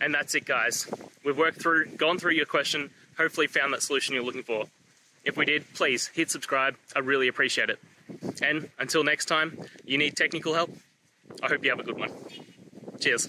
And that's it, guys. We've worked through, gone through your question, hopefully found that solution you're looking for. If we did, please hit subscribe. I really appreciate it. And until next time, you need technical help? I hope you have a good one. Cheers.